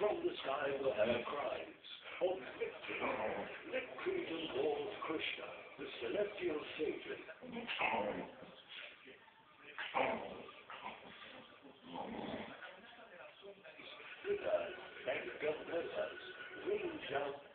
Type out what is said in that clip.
From the sky the air cries of victory. Let Cretan Krishna, the celestial savior, and governesses range out